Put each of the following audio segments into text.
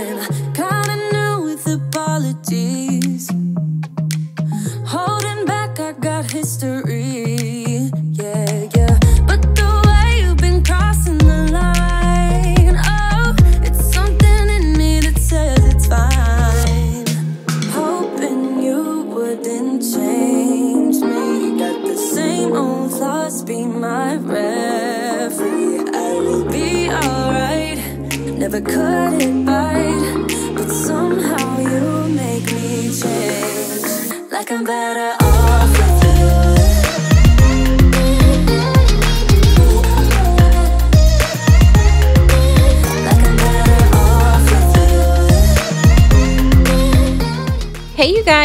Kinda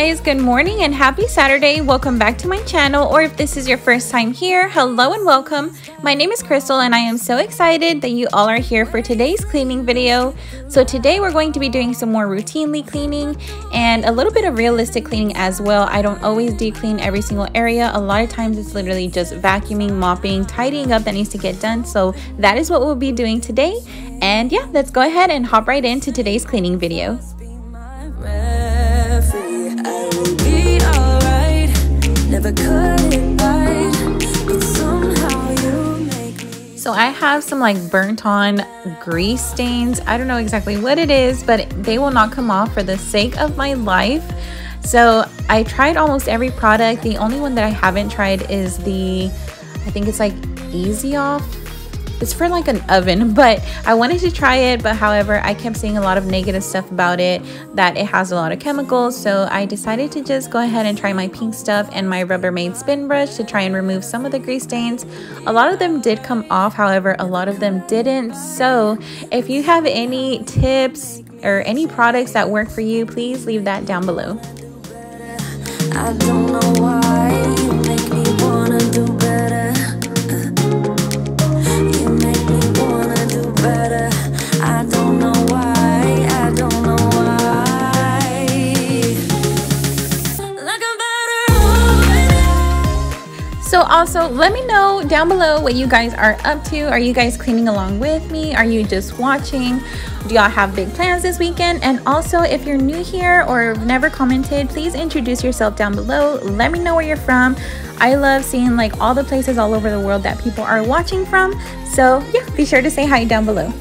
guys, good morning and happy Saturday. Welcome back to my channel or if this is your first time here, hello and welcome. My name is Crystal and I am so excited that you all are here for today's cleaning video. So today we're going to be doing some more routinely cleaning and a little bit of realistic cleaning as well. I don't always deep clean every single area. A lot of times it's literally just vacuuming, mopping, tidying up that needs to get done. So that is what we'll be doing today. And yeah, let's go ahead and hop right into today's cleaning video. I have some like burnt on grease stains. I don't know exactly what it is, but they will not come off for the sake of my life. So I tried almost every product. The only one that I haven't tried is the, I think it's like Easy Off. It's for like an oven, but I wanted to try it. But however, I kept seeing a lot of negative stuff about it, that it has a lot of chemicals. So I decided to just go ahead and try my pink stuff and my Rubbermaid spin brush to try and remove some of the grease stains. A lot of them did come off, however, a lot of them didn't. So if you have any tips or any products that work for you, please leave that down below. Also let me know down below what you guys are up to. Are you guys cleaning along with me? Are you just watching? Do y'all have big plans this weekend? And also if you're new here or never commented, please introduce yourself down below. Let me know where you're from. I love seeing like all the places all over the world that people are watching from. So yeah, be sure to say hi down below.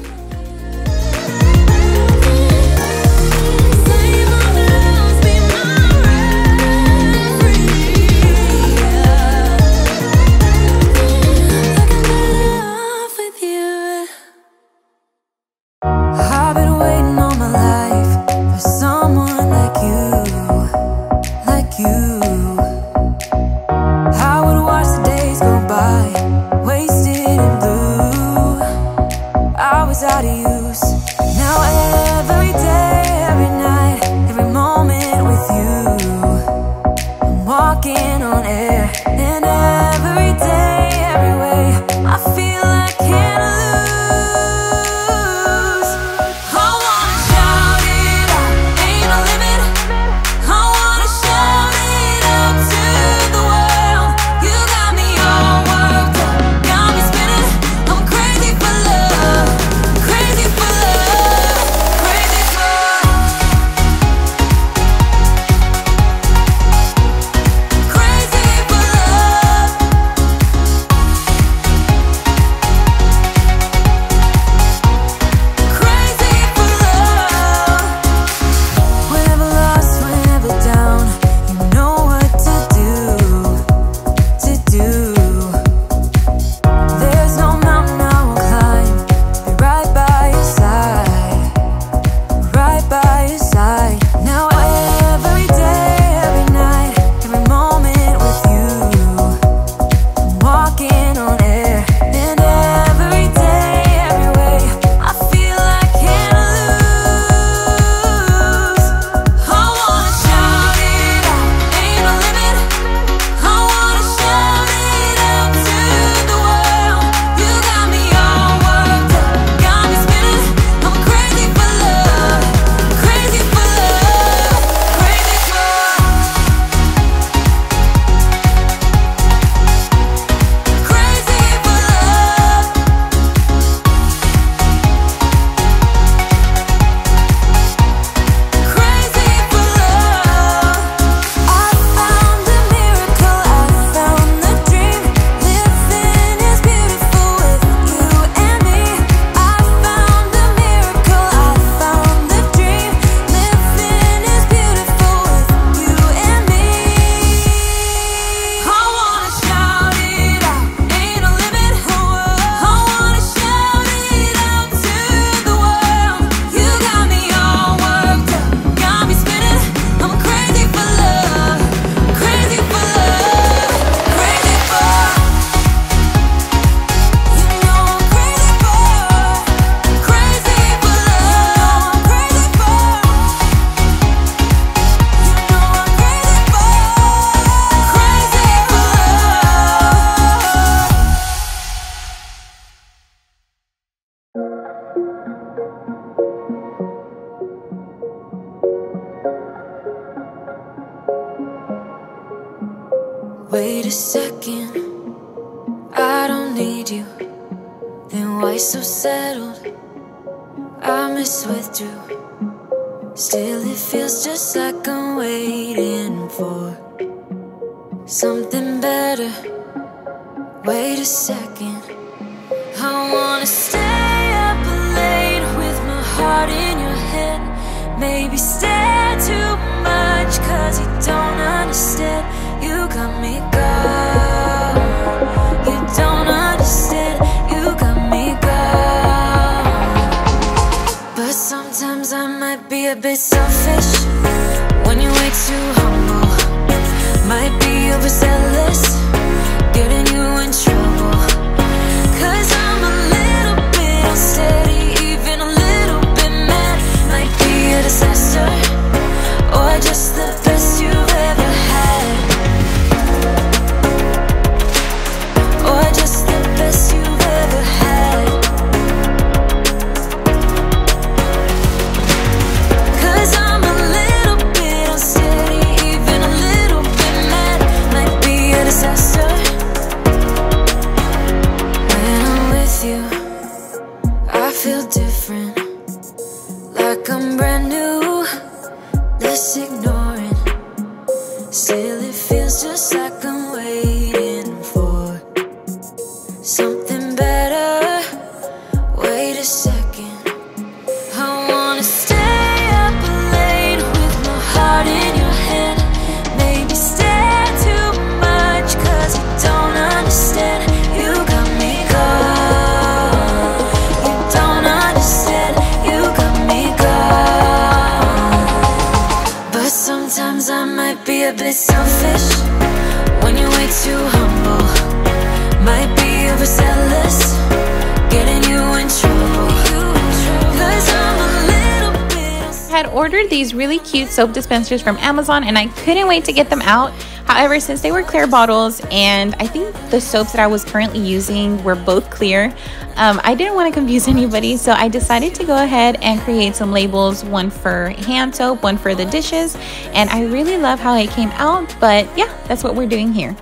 had ordered these really cute soap dispensers from Amazon and I couldn't wait to get them out. However, since they were clear bottles and I think the soaps that I was currently using were both clear, um, I didn't want to confuse anybody, so I decided to go ahead and create some labels one for hand soap, one for the dishes, and I really love how it came out, but yeah, that's what we're doing here.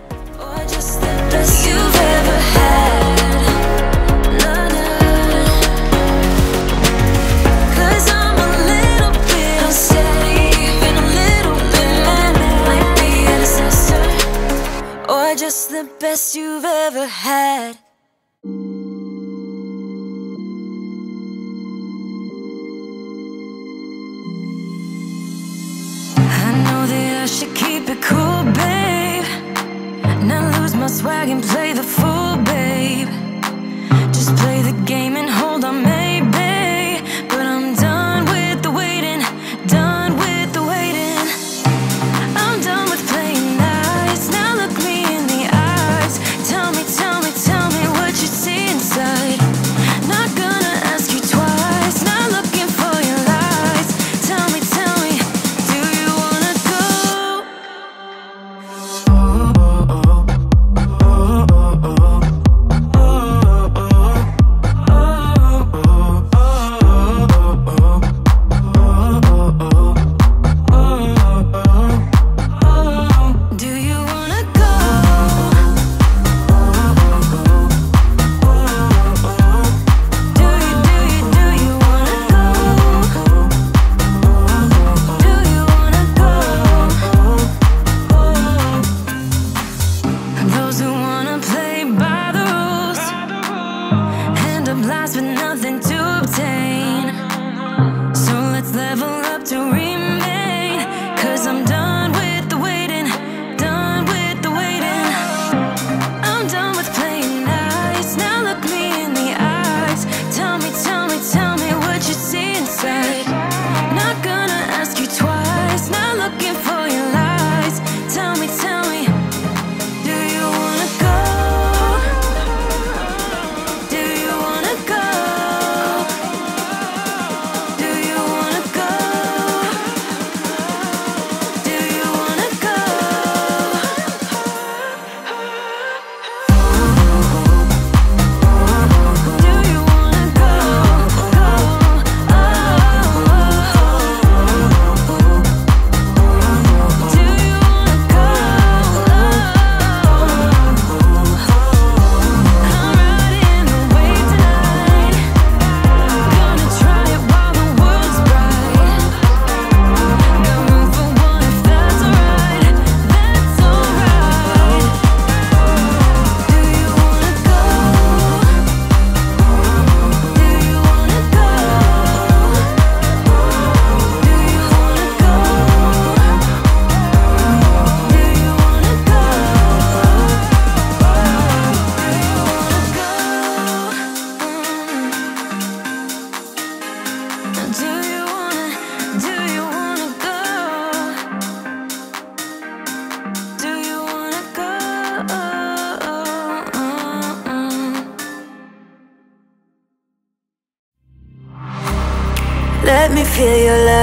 just the best you've ever had. I know that I should keep it cool, babe. Not lose my swag and play the fool, babe. Just play the game and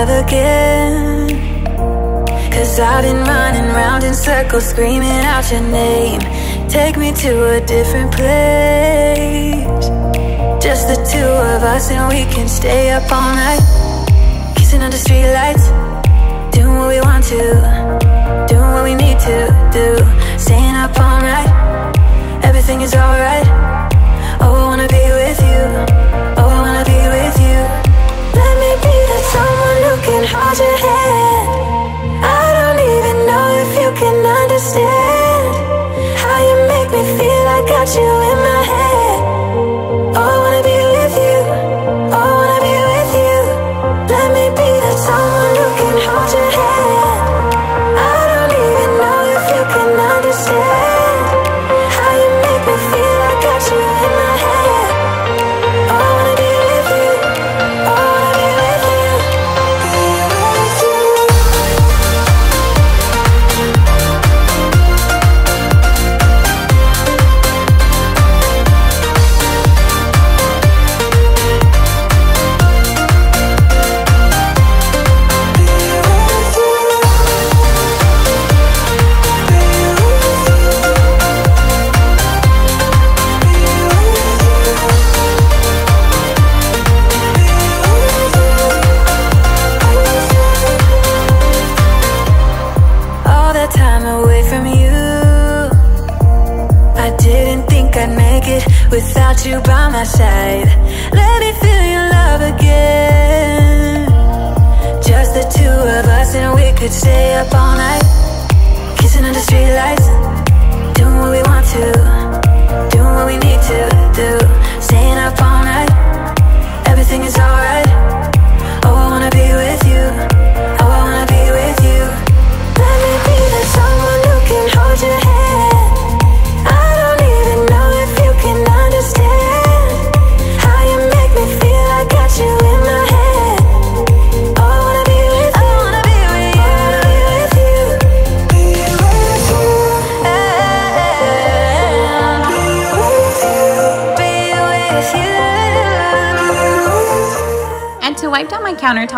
love again. Cause I've been running round in circles, screaming out your name. Take me to a different place. Just the two of us, and we can stay up all night. Kissing under streetlights, doing what we want to, doing what we need to do. Staying up all night, everything is alright. Oh, I wanna be with you. Can hold your hand. I don't even know if you can understand how you make me feel. I got you in my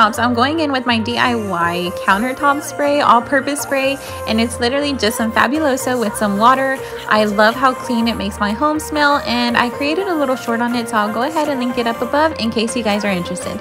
countertops, I'm going in with my DIY countertop spray, all purpose spray, and it's literally just some Fabuloso with some water. I love how clean it makes my home smell, and I created a little short on it, so I'll go ahead and link it up above in case you guys are interested.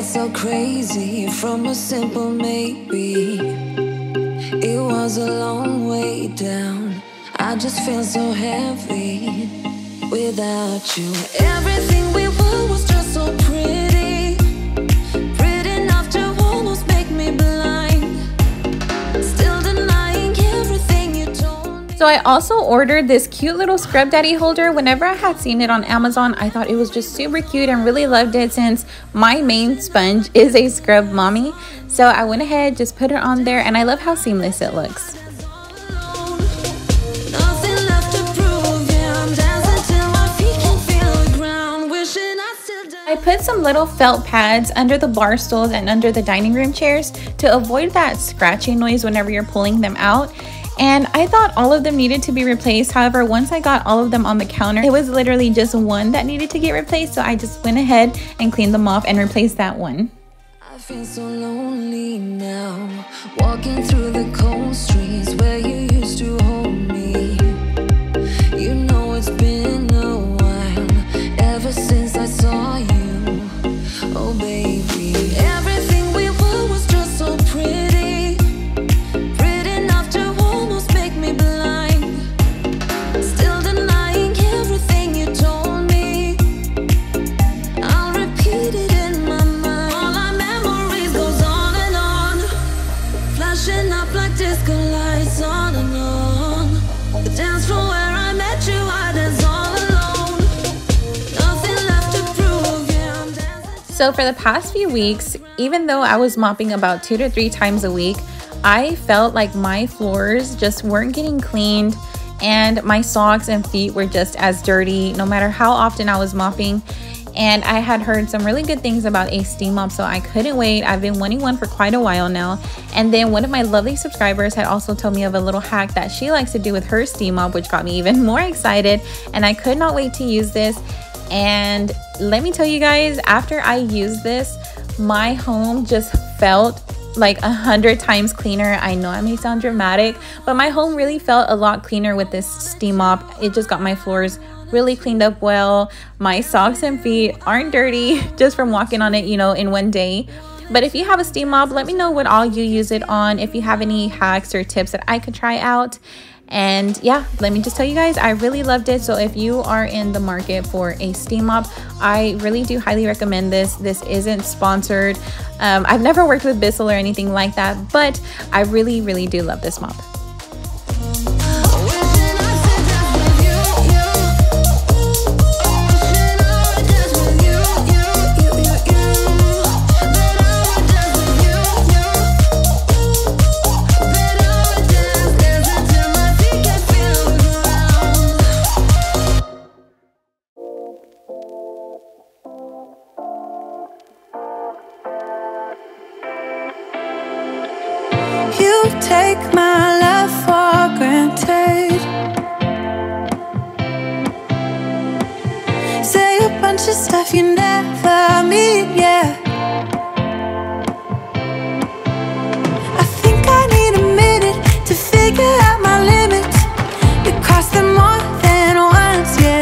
Got so crazy from a simple maybe. It was a long way down. I just feel so heavy without you. Everything we were was just so So I also ordered this cute little scrub daddy holder. Whenever I had seen it on Amazon, I thought it was just super cute and really loved it since my main sponge is a scrub mommy. So I went ahead, just put it on there and I love how seamless it looks. Nothing left to prove, yeah. I'm dancing till my feet can feel the ground. Wishing I still I put some little felt pads under the bar stools and under the dining room chairs to avoid that scratching noise whenever you're pulling them out. And I thought all of them needed to be replaced. However, once I got all of them on the counter, it was literally just one that needed to get replaced. So I just went ahead and cleaned them off and replaced that one. I feel so lonely now, walking through the cold streets where you used to hold me. You know it's been a while ever since I saw you. Oh, baby, So for the past few weeks, even though I was mopping about two to three times a week, I felt like my floors just weren't getting cleaned and my socks and feet were just as dirty no matter how often I was mopping. And I had heard some really good things about a steam mop, so I couldn't wait. I've been wanting one for quite a while now. And then one of my lovely subscribers had also told me of a little hack that she likes to do with her steam mop, which got me even more excited. And I could not wait to use this. And let me tell you guys, after I used this, my home just felt like a hundred times cleaner. I know I may sound dramatic, but my home really felt a lot cleaner with this steam mop. It just got my floors really cleaned up well. My socks and feet aren't dirty just from walking on it, you know, in one day. But if you have a steam mop, let me know what all you use it on. If you have any hacks or tips that I could try out. And yeah, let me just tell you guys, I really loved it. So if you are in the market for a steam mop, I really do highly recommend this. This isn't sponsored. Um, I've never worked with Bissell or anything like that, but I really, really do love this mop. Of stuff you never mean, yeah. I think I need a minute to figure out my limits. You cross them more than once, yeah.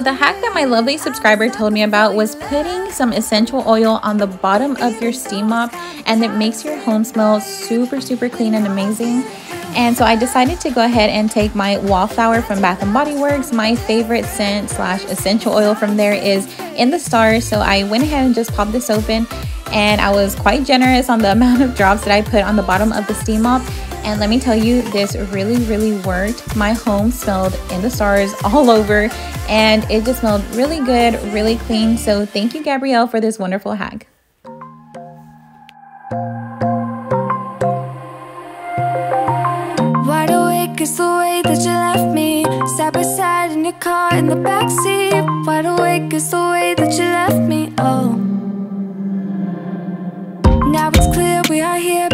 So the hack that my lovely subscriber told me about was putting some essential oil on the bottom of your steam mop and it makes your home smell super super clean and amazing. And so I decided to go ahead and take my wallflower from Bath & Body Works. My favorite scent slash essential oil from there is In the Stars. So I went ahead and just popped this open and I was quite generous on the amount of drops that I put on the bottom of the steam mop. And let me tell you, this really, really worked. My home smelled in the stars all over and it just smelled really good, really clean. So thank you, Gabrielle, for this wonderful hack. Wide awake is the way that you left me Side by side in your car in the backseat Wide awake is the way that you left me, oh Now it's clear we are here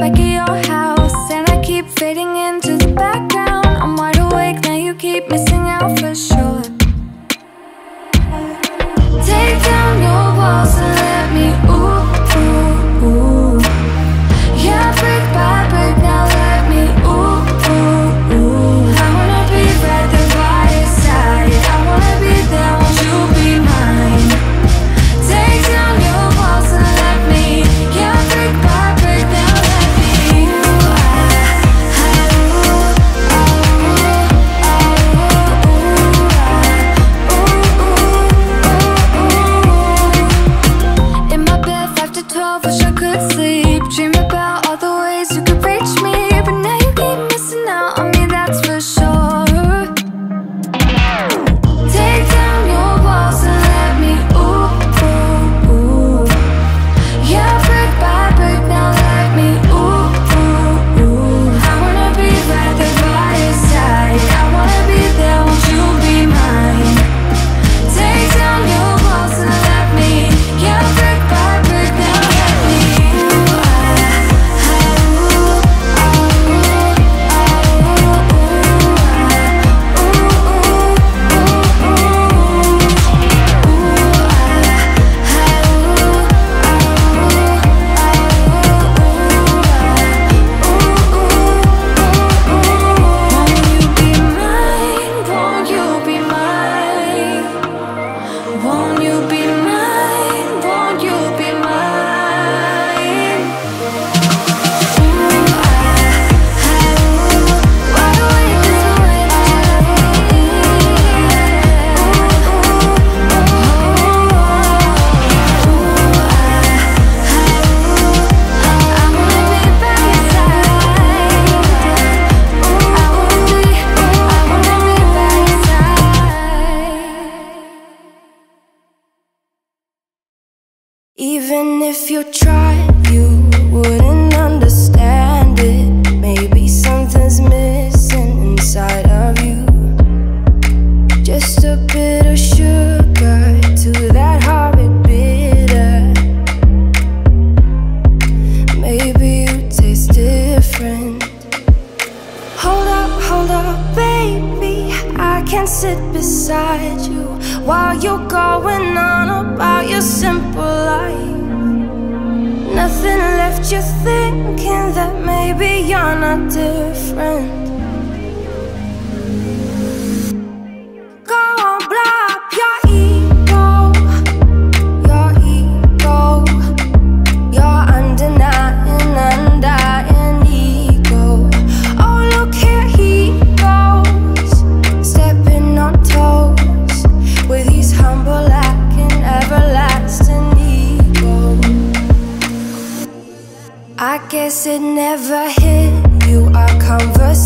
Even if you tried, you wouldn't understand it. Maybe something's missing inside of you. Just a bit of sugar to that horrid bitter. Maybe you taste different. Hold up, hold up, baby. I can sit beside you while you're going on about your simple you thinking that maybe you're not different. Guess it never hit you. Our conversation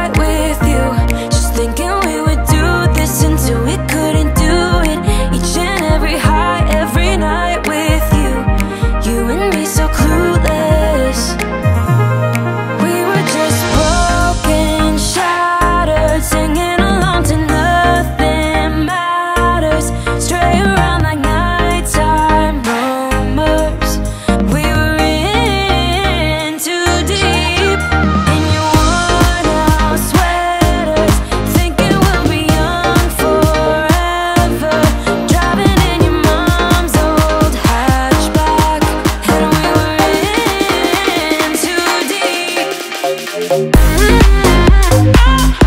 Oh, oh,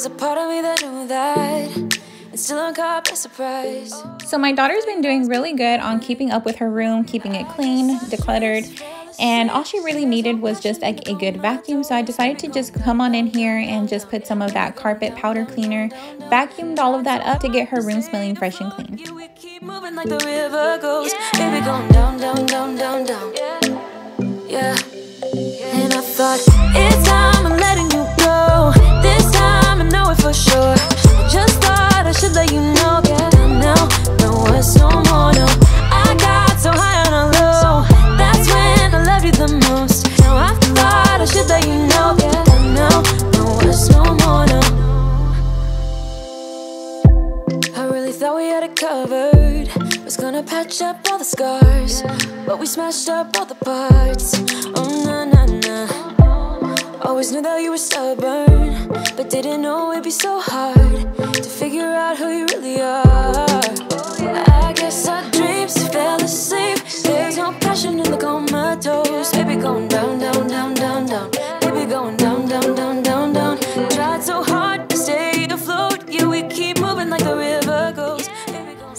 was a part of me that knew that, and still I'm caught by surprise. So my daughter's been doing really good on keeping up with her room, keeping it clean, decluttered, and all she really needed was just like a good vacuum. So I decided to just come on in here and just put some of that carpet powder cleaner, vacuumed all of that up to get her room smelling fresh and clean. Yeah. And I thought it's time I'm letting you go. It for sure. Just thought I should let you know. Yeah, now no it's no more. No, I got so high on a low. That's when I loved you the most. Now I thought I should let you know. Yeah, now no it's no more. No. I really thought we had it covered. Was gonna patch up all the scars, but we smashed up all the parts. Oh na. Always knew that you were stubborn, but didn't know it'd be so hard to figure out who you really are. I guess our dreams fell asleep. There's no passion in the comatose. Baby, going down, down,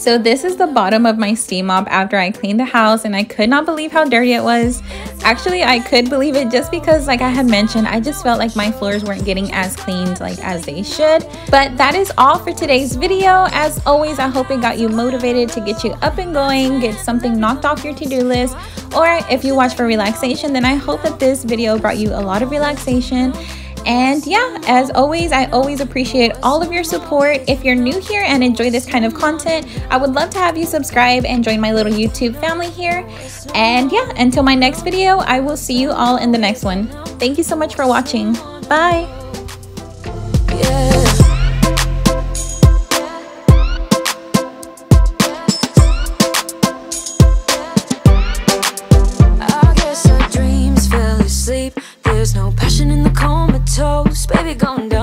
So this is the bottom of my steam mop after I cleaned the house and I could not believe how dirty it was. Actually, I could believe it just because like I had mentioned, I just felt like my floors weren't getting as cleaned like as they should. But that is all for today's video. As always, I hope it got you motivated to get you up and going, get something knocked off your to-do list. Or if you watch for relaxation, then I hope that this video brought you a lot of relaxation and yeah, as always, I always appreciate all of your support. If you're new here and enjoy this kind of content, I would love to have you subscribe and join my little YouTube family here. And yeah, until my next video, I will see you all in the next one. Thank you so much for watching. Bye. I gonna.